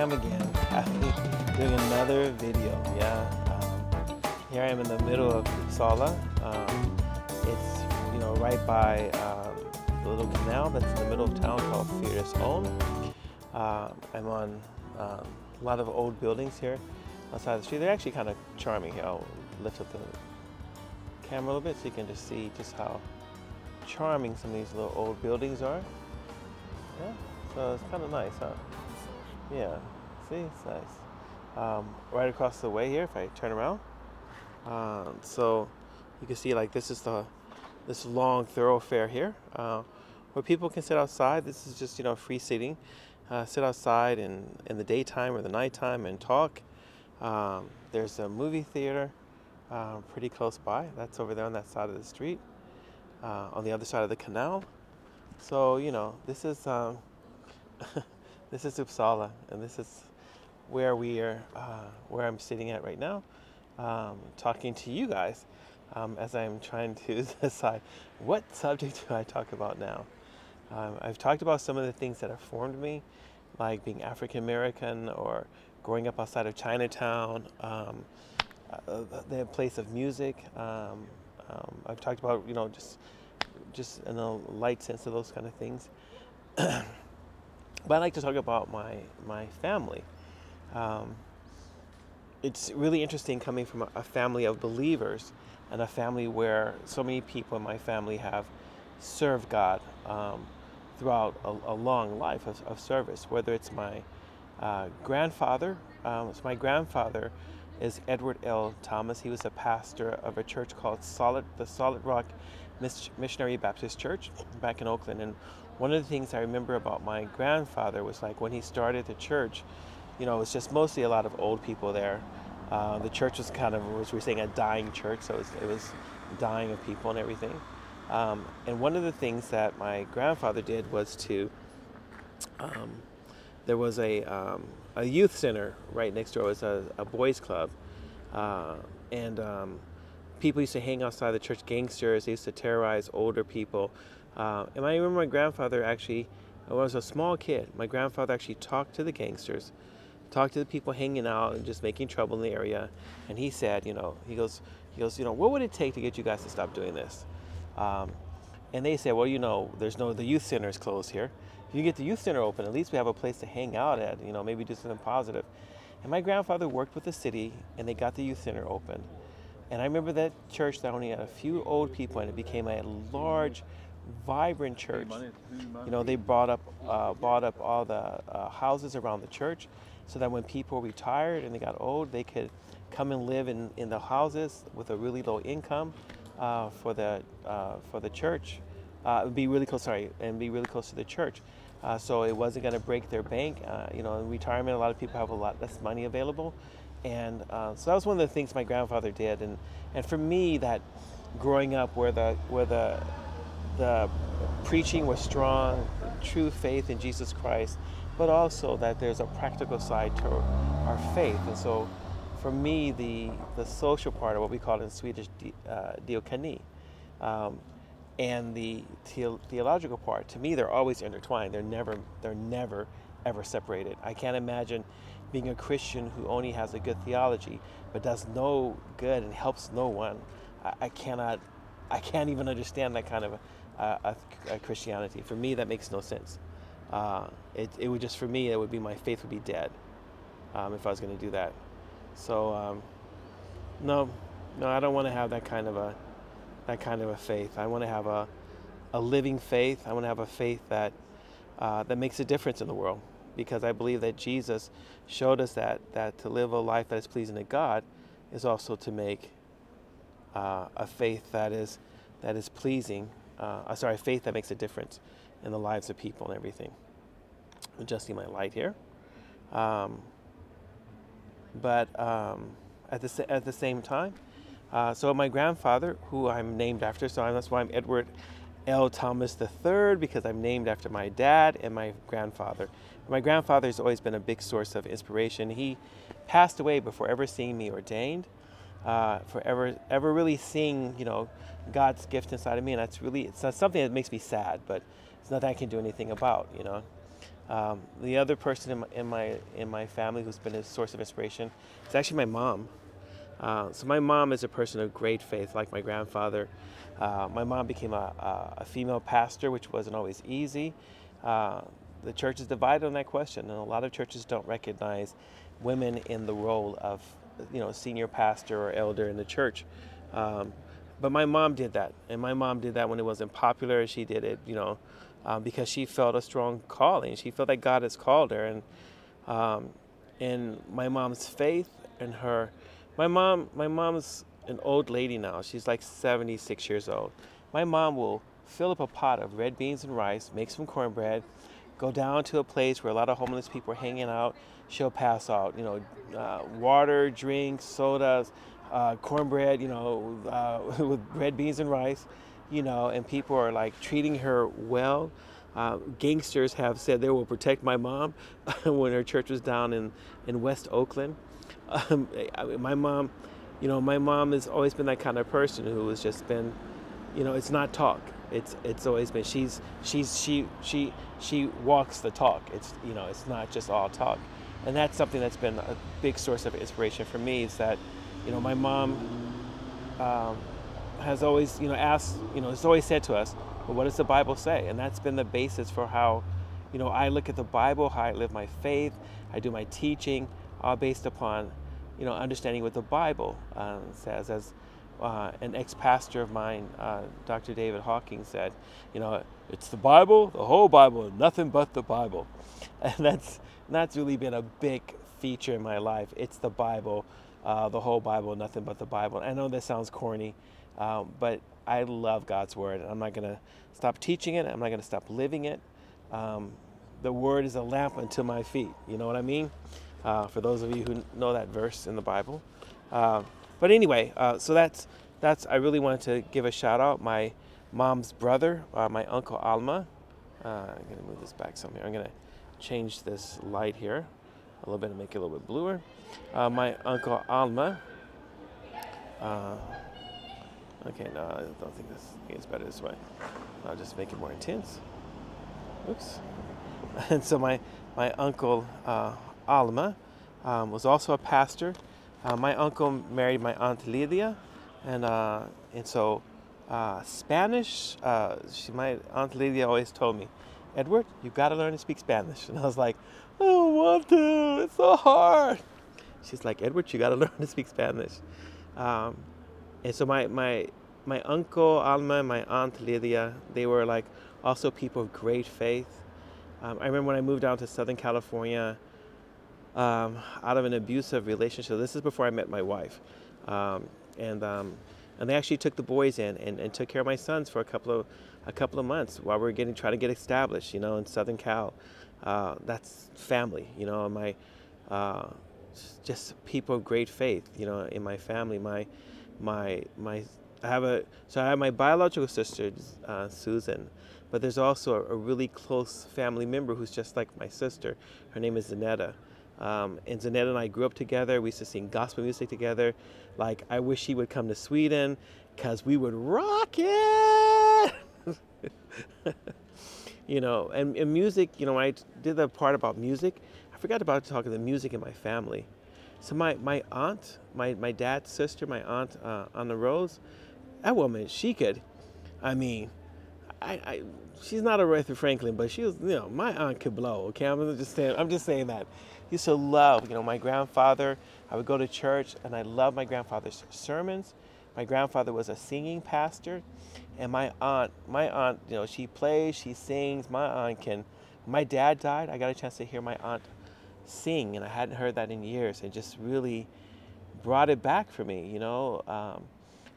am again, doing another video. Yeah, um, here I am in the middle of Uppsala. Um, it's you know right by um, the little canal that's in the middle of town called Fyrisån. Um, I'm on um, a lot of old buildings here outside the street. They're actually kind of charming here. I'll lift up the camera a little bit so you can just see just how charming some of these little old buildings are. Yeah, so it's kind of nice, huh? Yeah, see, it's nice. Um, right across the way here, if I turn around, um, so you can see like this is the this long thoroughfare here, uh, where people can sit outside. This is just you know free seating, uh, sit outside in in the daytime or the nighttime and talk. Um, there's a movie theater uh, pretty close by. That's over there on that side of the street, uh, on the other side of the canal. So you know this is. This is Uppsala, and this is where we are, uh, where I'm sitting at right now, um, talking to you guys um, as I'm trying to decide what subject do I talk about now. Um, I've talked about some of the things that have formed me, like being African American or growing up outside of Chinatown, um, uh, the place of music. Um, um, I've talked about, you know, just just in a light sense of those kind of things. But I like to talk about my my family. Um, it's really interesting coming from a, family of believers and a family where so many people in my family have served God um, throughout a, a, long life of, of, service. Whether it's my uh, grandfather, um, so my grandfather is Edward L. Thomas. He was a pastor of a church called Solid, the Solid Rock Missionary Baptist Church back in Oakland, and one of the things I remember about my grandfather was like when he started the church, you know, it was just mostly a lot of old people there. Uh, the church was kind of, as we were saying, a dying church, so it was, it was dying of people and everything. Um, and one of the things that my grandfather did was to, um, there was a, um, a youth center right next door. It was a, a boys' club. Uh, and um, people used to hang outside the church, gangsters. They used to terrorize older people. Uh, and I remember my grandfather actually, when I was a small kid, my grandfather actually talked to the gangsters, talked to the people hanging out and just making trouble in the area. And he said, you know, he goes, he goes, you know, what would it take to get you guys to stop doing this? Um, and they said, well, you know, there's no, the youth center is closed here. If you get the youth center open, at least we have a place to hang out at, you know, maybe do something positive. And my grandfather worked with the city and they got the youth center open. And I remember that church that only had a few old people and it became a large vibrant church. You know, they bought up uh, bought up all the uh, houses around the church, so that when people retired and they got old, they could come and live in, in the houses with a really low income uh, for the uh, for the church. Uh, be really close, sorry, and be really close to the church. Uh, so it wasn't going to break their bank. you know, in retirement, a lot of people have a lot less money available, and so that was one of the things my grandfather did. And and for me, that growing up where the where the the preaching was strong, true faith in Jesus Christ, but also that there's a practical side to our faith. And so for me, the, the social part of what we call in Swedish uh, um, and the the- theological part, to me, they're always intertwined. They're never, they're never, ever separated. I can't imagine being a Christian who only has a good theology but does no good and helps no one. I, I cannot, I can't even understand that kind of a, a, Christianity. For me, that makes no sense. Uh, it, it would just, for me, it would be my faith would be dead um, if I was going to do that. So, um, no, no, I don't want to have that kind of a, that kind of a faith. I want to have a, a living faith. I want to have a faith that, uh, that makes a difference in the world because I believe that Jesus showed us that, that to live a life that is pleasing to God is also to make uh, a faith that is, that is pleasing uh, uh, sorry, faith that makes a difference in the lives of people and everything. Adjusting my light here. Um, but um, at, the, at the same time, uh, so my grandfather, who I'm named after, so I'm, that's why I'm Edward L. Thomas III, because I'm named after my dad and my grandfather. My grandfather has always been a big source of inspiration. He passed away before ever seeing me ordained, uh, for ever, ever really seeing, you know, God's gift inside of me, and that's really it's not something that makes me sad, but it's nothing I can do anything about, you know. Um, the other person in my, in my in my family who's been a source of inspiration is actually my mom. Uh, so my mom is a person of great faith, like my grandfather. Uh, my mom became a, a, female pastor, which wasn't always easy. Uh, the church is divided on that question, and a lot of churches don't recognize women in the role of, you know, senior pastor or elder in the church. Um, but my mom did that, and my mom did that when it wasn't popular. She did it, you know, um, because she felt a strong calling. She felt that God has called her, and um, and my mom's faith and her, my mom, my mom's an old lady now. She's like 76 years old. My mom will fill up a pot of red beans and rice, make some cornbread, go down to a place where a lot of homeless people are hanging out. She'll pass out, you know, uh, water, drinks, sodas, uh, cornbread, you know, uh, with red beans and rice, you know, and people are like treating her well. Uh, gangsters have said they will protect my mom when her church was down in, in West Oakland. Um, I mean, my mom, you know, my mom has always been that kind of person who has just been, you know, it's not talk. It's it's always been she's she's she she she walks the talk. It's you know, it's not just all talk, and that's something that's been a big source of inspiration for me. Is that, you know, my mom um, has always you know asked you know has always said to us, well, what does the Bible say? And that's been the basis for how, you know, I look at the Bible, how I live my faith, I do my teaching, all based upon you know, understanding what the Bible uh, says. As uh, an ex-pastor of mine, uh, Dr. David Hocking said, you know, it's the Bible, the whole Bible, nothing but the Bible, and that's that's really been a big feature in my life. It's the Bible, uh, the whole Bible, nothing but the Bible. I know this sounds corny, um, but I love God's word. I'm not gonna stop teaching it. I'm not gonna stop living it. Um, the word is a lamp unto my feet. You know what I mean? uh, for those of you who know that verse in the Bible. Uh, but anyway, uh, so that's that's. I really wanted to give a shout out. My mom's brother, uh, my uncle Alma. Uh, I'm gonna move this back some here. I'm gonna change this light here a little bit and make it a little bit bluer. Uh, my uncle Alma. okay, no, I don't think this is better this way. I'll just make it more intense. Oops. And so my my uncle Alma, um, was also a pastor. Uh, my uncle married my aunt Lydia, and uh, and so uh, Spanish. Uh, she, my aunt Lydia always told me, Edward, you've got to learn to speak Spanish. And I was like, I don't want to. It's so hard. She's like, Edward, you got to learn to speak Spanish. Um, and so my my my uncle Alma and my aunt Lydia, they were like also people of great faith. Um, I remember when I moved down to Southern California um, out of an abusive relationship. This is before I met my wife. Um, and, um, and they actually took the boys in and, and took care of my sons for a couple of, a couple of months while we were getting, trying to get established, you know, in Southern Cal. Uh, that's family, you know, my, uh, just people of great faith, you know, in my family. My, my, my, I have a, so I have my biological sister, uh, Susan, but there's also a, a, really close family member who's just like my sister. Her name is Zanetta. Um, and Zanetta and I grew up together. We used to sing gospel music together. Like, I wish he would come to Sweden because we would rock it. you know, and, and music, you know, I did the part about music. I forgot about talking the music in my family. So my, my aunt, my, my dad's sister, my aunt uh, Anna-Rose, that woman, she could, I mean, I, I she's not a Aretha Franklin, but she was, you know, my aunt could blow. Okay, I'm just saying, I'm just saying that used to love, you know, my grandfather. I would go to church and I loved my grandfather's sermons. My grandfather was a singing pastor, and my aunt, my aunt, you know, she plays, she sings. My aunt can. My dad died. I got a chance to hear my aunt sing, and I hadn't heard that in years. It just really brought it back for me, you know. Um,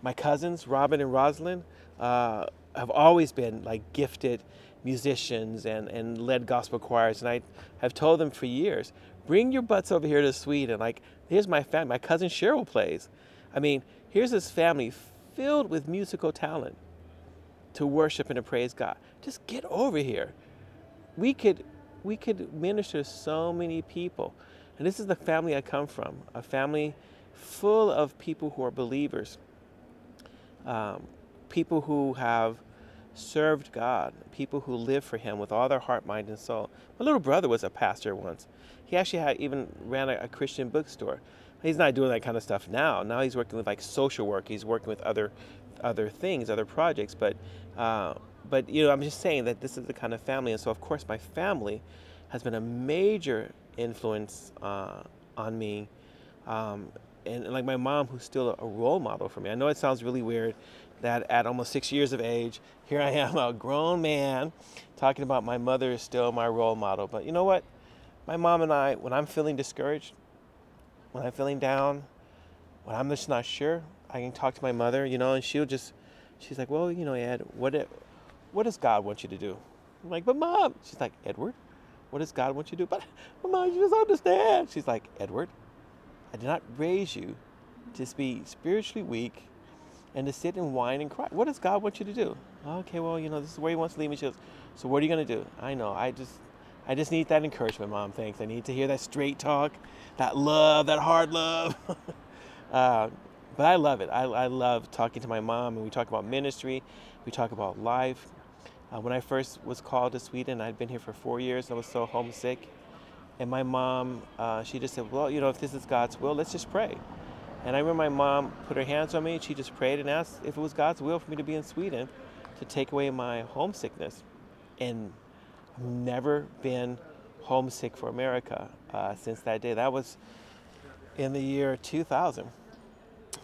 my cousins, Robin and Roselyn, uh, have always been like gifted musicians and, and led gospel choirs. And I have told them for years, bring your butts over here to Sweden. Like, here's my family. My cousin Cheryl plays. I mean, here's this family filled with musical talent to worship and to praise God. Just get over here. We could, we could minister to so many people. And this is the family I come from, a family full of people who are believers, um, people who have served God, people who lived for Him with all their heart, mind, and soul. My little brother was a pastor once. He actually had even ran a, a Christian bookstore. He's not doing that kind of stuff now. Now he's working with like social work. He's working with other other things, other projects. But uh, but you know, I'm just saying that this is the kind of family, and so of course my family has been a major influence uh, on me. Um, and, and, like my mom, who's still a, a role model for me. I know it sounds really weird that at almost six years of age, here I am, a grown man, talking about my mother is still my role model. But you know what? My mom and I, when I'm feeling discouraged, when I'm feeling down, when I'm just not sure, I can talk to my mother, you know, and she'll just, she's like, well, you know, Ed, what, it, what does God want you to do? I'm like, but mom, she's like, Edward, what does God want you to do? But, but mom, you just understand. She's like, Edward, I did not raise you to be spiritually weak and to sit and whine and cry. What does God want you to do? Okay, well, you know, this is where He wants to lead me. She goes, so what are you gonna do? I know. I just, I just need that encouragement, Mom. Thanks. I need to hear that straight talk, that love, that hard love. uh, but I love it. I, I love talking to my mom, and we talk about ministry, we talk about life. Uh, when I first was called to Sweden, I'd been here for four years. I was so homesick, and my mom, uh, she just said, "Well, you know, if this is God's will, let's just pray." And I remember my mom put her hands on me. And she just prayed and asked if it was God's will for me to be in Sweden to take away my homesickness. And I've never been homesick for America uh, since that day. That was in the year 2000,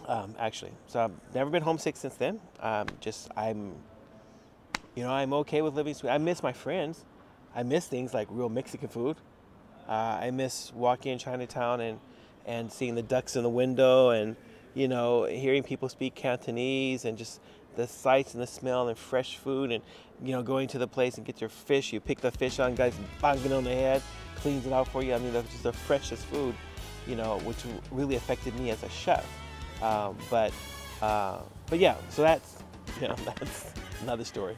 um, actually. So I've never been homesick since then. Um, just I'm, you know, I'm okay with living. Sweden. I miss my friends. I miss things like real Mexican food. Uh, I miss walking in Chinatown and and seeing the ducks in the window and you know hearing people speak Cantonese and just the sights and the smell and fresh food and you know going to the place and get your fish. You pick the fish on guys bang it on the head cleans it out for you. I mean that's just the freshest food you know which really affected me as a chef. Um, but uh, but yeah so that's you know that's another story